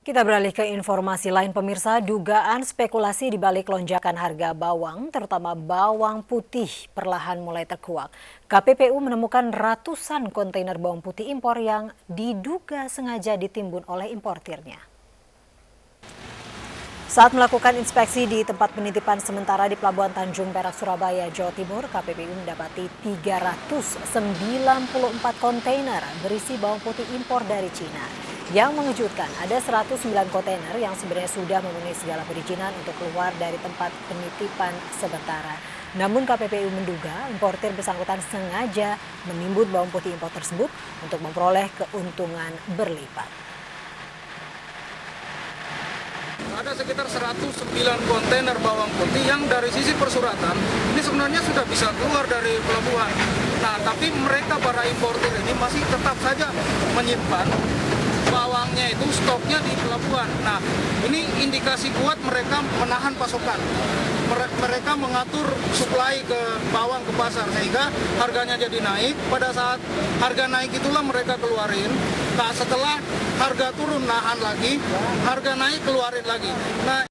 Kita beralih ke informasi lain pemirsa, dugaan spekulasi di balik lonjakan harga bawang, terutama bawang putih perlahan mulai terkuak. KPPU menemukan ratusan kontainer bawang putih impor yang diduga sengaja ditimbun oleh importirnya. Saat melakukan inspeksi di tempat penitipan sementara di Pelabuhan Tanjung Perak, Surabaya, Jawa Timur, KPPU mendapati 394 kontainer berisi bawang putih impor dari Cina. Yang mengejutkan, ada 109 kontainer yang sebenarnya sudah memenuhi segala perizinan untuk keluar dari tempat penitipan sementara. Namun KPPU menduga importir bersangkutan sengaja menimbun bawang putih impor tersebut untuk memperoleh keuntungan berlipat. ada sekitar 109 kontainer bawang putih yang dari sisi persuratan ini sebenarnya sudah bisa keluar dari pelabuhan. Nah, tapi mereka para importer ini masih tetap saja menyimpan bawangnya itu stoknya di pelabuhan. Nah, ini indikasi kuat mereka menahan pasokan. Mereka mengatur suplai ke bawang ke pasar sehingga harganya jadi naik. Pada saat harga naik itulah mereka keluarin. Nah, setelah harga turun nahan lagi, harga naik keluarin lagi. Nah,